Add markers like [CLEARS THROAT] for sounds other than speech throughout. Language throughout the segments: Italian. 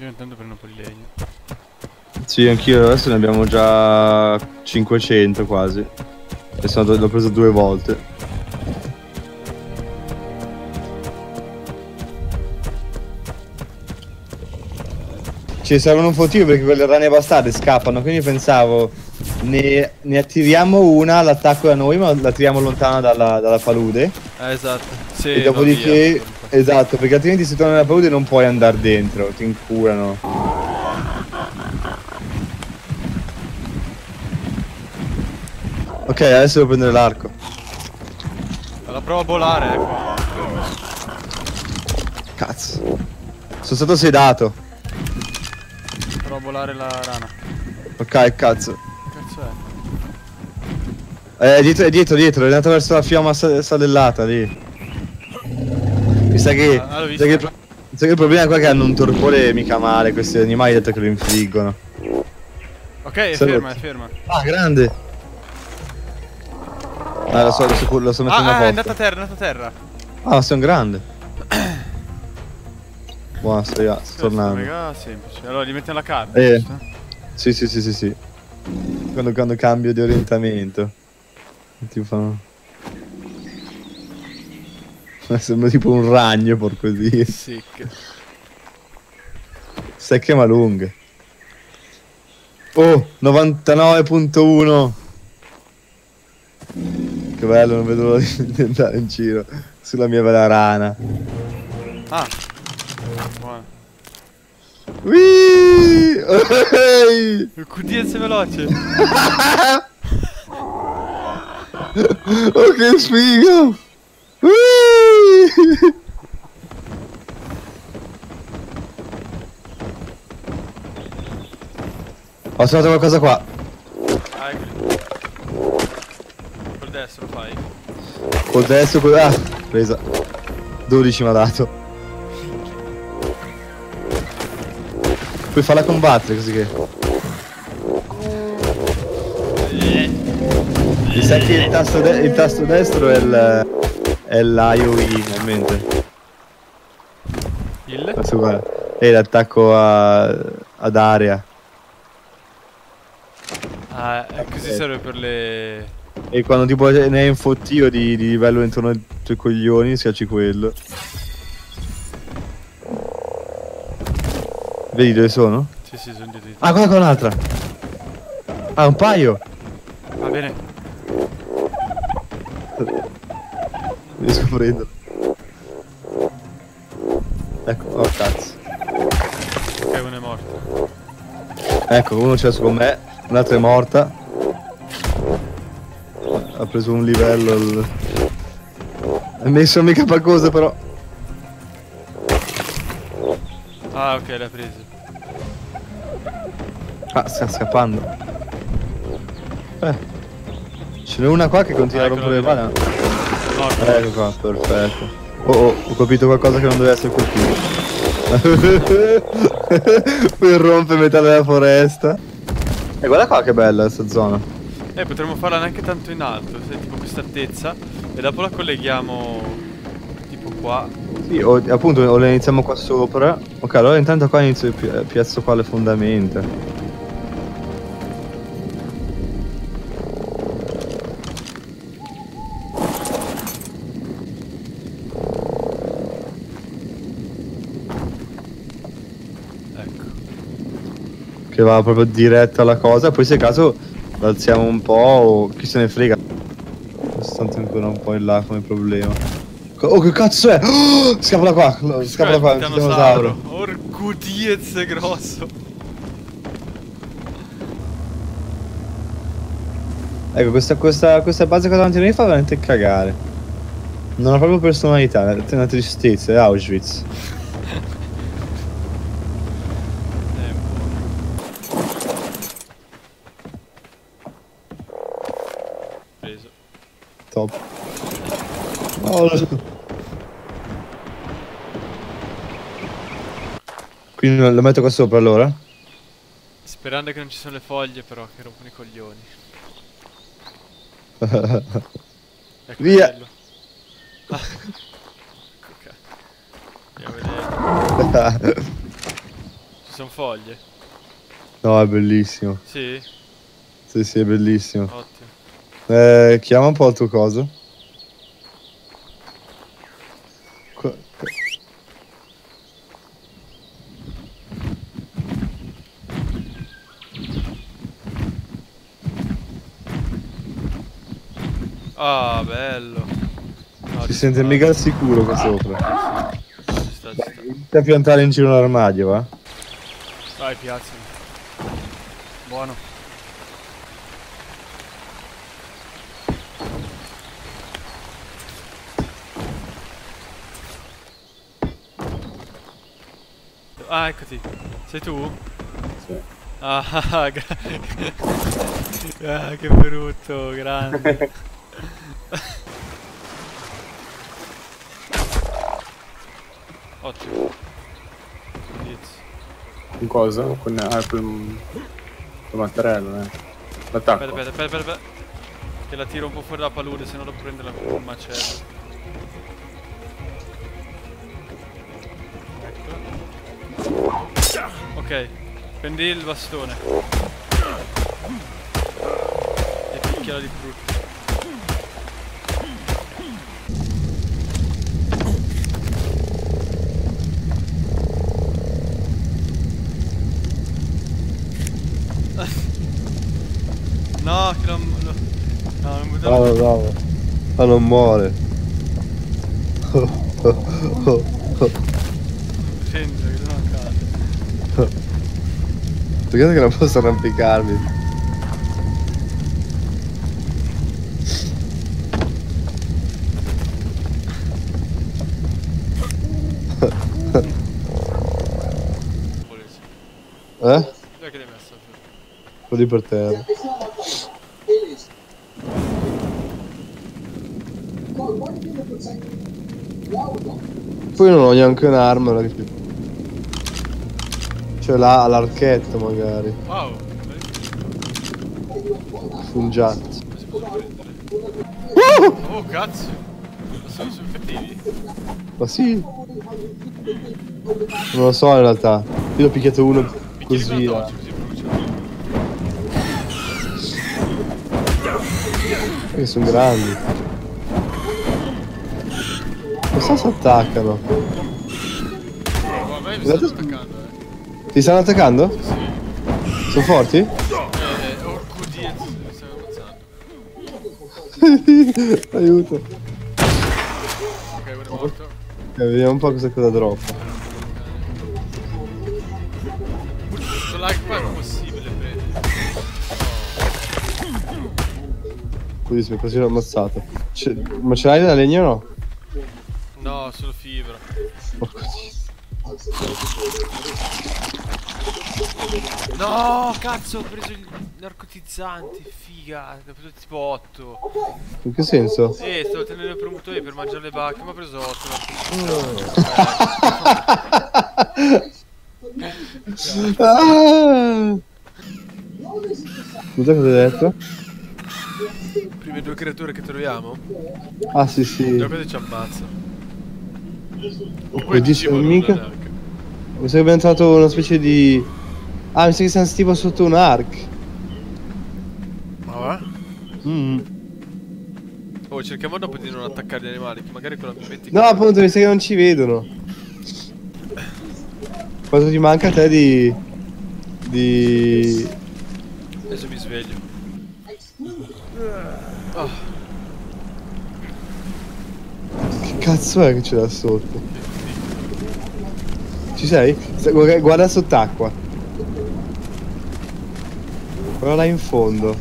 Io intanto prendo un po' di legno. Sì, anch'io adesso ne abbiamo già 500 quasi. E sono, l'ho preso due volte. Ci servono un fottino perché quelle rane bastarde scappano, quindi pensavo ne, ne attiriamo una, l'attacco da noi, ma la tiriamo lontana dalla, dalla palude. Eh, esatto. Sì, e dopodiché, via. Esatto, perché altrimenti se torni nella palude non puoi andare dentro, ti incurano. Ok, adesso devo prendere l'arco. La provo a volare, ecco. Cazzo. Sono stato sedato. Provo a volare la rana. Ok, cazzo. Che cazzo è? Eh, dietro, dietro, dietro, è andato verso la fiamma sa- salellata lì. Mi sa che. Ah, mi sa che, mi sa che il problema qua è che hanno un torpore mica male, questi animali detto che lo infliggono. Ok, è Salute. ferma, è ferma. Ah, grande! Ah, lo so, lo so, lo so mettendo Ah, ah, è a andata posto. a terra, è andata a terra. Ah, sei un grande. [CLEARS THROAT] Buona, sto, sto Questo è tornando. mega semplice. Allora, gli mettiamo la carne. Eh. Sì, sì, sì, sì, sì. Quando, quando cambio di orientamento. Ti fanno... [LAUGHS] Sembra tipo un ragno, porco di. Sick. Secche ma lunghe. Oh, 99.1. Che bello, non vedo l'ora [LAUGHS] di andare in giro sulla mia bella rana. Ah. Buono. Il QDS veloce. [LAUGHS] Oh che sfigo! Whee! Ho trovato qualcosa qua. Ah. Col destro fai. Col destro, col... Ah, presa. 12 mi ha dato. Puoi farla combattere così che... Mi sa che il tasto, il tasto destro è il... È l'IOE nel mente. Il? Adesso guarda. E l'attacco a... ad area. Ah, eh, così serve per le... E quando tipo ne hai un fottio di, di livello intorno ai tuoi coglioni, schiacci quello. Vedi dove sono? Sì, sì, sono dietro. Ah, guarda con un'altra. Ah, un paio. Va bene. Riesco a prenderlo. Ecco, oh cazzo. Ok, uno è morto. Ecco, uno c'è su con me, un'altra è morta. Ha preso un livello. il- Ha messo mica qualcosa però. Ah, ok, l'ha preso. Ah, sta scappando. Eh. Ce n'è una qua che continua a Eccola rompere le palle. Morto. Ecco qua, perfetto. Oh, oh, ho colpito qualcosa che non deve essere colpito. [LAUGHS] per rompe metà della foresta. E guarda qua che bella questa zona. Eh, potremmo farla neanche tanto in alto, tipo questa altezza. E dopo la colleghiamo tipo qua. Sì, o, appunto, o le iniziamo qua sopra. Ok, allora intanto qua inizio eh, piazzo qua le fondamenta. Che va proprio diretto alla cosa. Poi se caso alziamo un po' o chi se ne frega. Stanno ancora un po' in là come problema. Oh che cazzo è? Oh, scappa da qua, lo- scappa da qua, un dinosauro. Orco Diez è grosso. Ecco, questa, questa, questa base qua davanti a noi fa veramente cagare. Non ha proprio personalità, è una tristezza, è Auschwitz. Eh, buono. Preso. Top. Oh, Quindi lo metto qua sopra allora? Sperando che non ci sono le foglie però che rompono i coglioni. [LAUGHS] Ecco Via. Ah. [LAUGHS] Qua. Andiamo a vedere. [LAUGHS] Ci sono foglie. No, è bellissimo. Sì? Sì, sì, è bellissimo. Ottimo. Eh, chiama un po' il tuo coso. Qua- Ah, bello. No, Si sente mica al sicuro qua sopra. Ci sta, ci sta. Inizia a piantare in giro un armadio, va? Vai, piazzami. Buono. Ah, eccoti. Sei tu? Sì. Ah, [LAUGHS] gra- [LAUGHS] ah, che brutto, grande. [LAUGHS] Ottimo. Inizio. Con cosa? Con ah, quel, quel mattarello, eh. L'attacco. Aspetta, aspetta, aspetta, aspetta. Che la tiro un po' fuori dalla palude, se no lo prende la un macello. Ok, prendi il bastone. E picchiala di brutto. [LAUGHS] No, che non... No, no non buttarlo. Bravo, bravo. Ma non muore. Prendilo, [LAUGHS] che non accade. Peccato che non posso arrampicarmi. Eh? Dove che l'hai messo? Quello lì per terra. Poi non ho neanche un'arma. non. Cioè là all'archetto magari. Wow, si può prendere? Oh cazzo! Ma sono sui cattivi? Ma sì. Non lo so in realtà. Io ho picchiato uno così. doccia brucia. Che sono grandi. Chissà se attaccano. Oh, me mi stanno attaccando, eh. Ti stanno attaccando? Sì. Sono forti? Eh, orco dietro, mi stanno ammazzando. Aiuto. Ok, uno è morto. Vediamo un po' cosa cosa droppa. Questo lag qua è impossibile prendere. Così mi quasi l'ho ammazzato. Ma ce l'hai da legno o no? No, solo fibra. Porco dio. No, cazzo, ho preso il narcotizzante, figa, ne ho preso tipo 8. In che senso? Eh, stavo tenendo il promotore per mangiare le bacche, ma ho preso 8 Ah! Scusa cosa hai detto? Prime due creature che troviamo? Ah sì sì. Già quasi ci ammazza. Poi dice mica. Mi sa che abbiamo trovato una specie di. Ah, mi sa che siamo tipo sotto un arc. Ma va? Mm. Oh, cerchiamo dopo di non attaccare gli animali, che magari quello ambiente... No, appunto, mi sa che non ci vedono. Quanto ti manca a te di. di. Adesso mi sveglio. Ah, Che cazzo è che c'è là sotto? Ci sei? Guarda sott'acqua. Guarda là in fondo.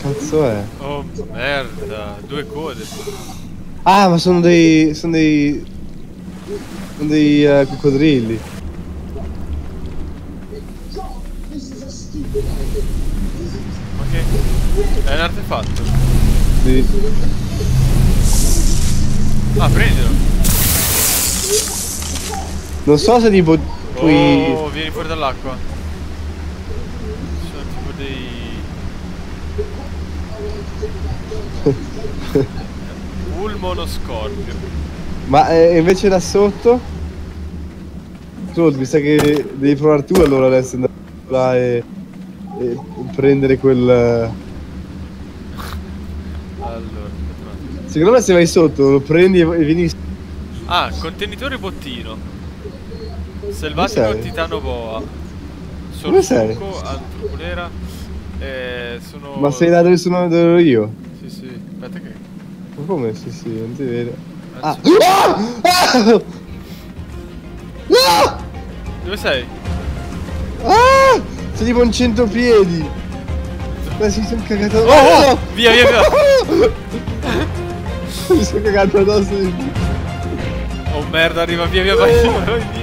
Cazzo è? oh, merda, due code. Ah, ma sono dei. sono dei. sono dei eh, coccodrilli. Ma che... È un artefatto. Sì. Ah, prendilo. Non so se tipo. Puoi. Oh, vieni fuori dall'acqua. Dei... Ulmono scorpio. Ma eh, invece da sotto? Tu, mi sa che devi provare tu allora adesso andare là e, e prendere quel... Attimo. Secondo me se vai sotto lo prendi e vieni... Ah, contenitore bottino. Selvatico titano boa. Sorsuco, antropolera. Eh, sono. Ma sei là dove sono dove ero io? Sì, sì. Aspetta che. Ma come? Sì, sì, non ti vedo. Ah! Ah! Ah! Ah! Dove sei? Ah! Sei tipo un cento piedi! Ma si sono cagato Oh, oh! Via, via, via! [LAUGHS] Mi sono cagato addosso di Oh merda, arriva via, via, vai, vai via.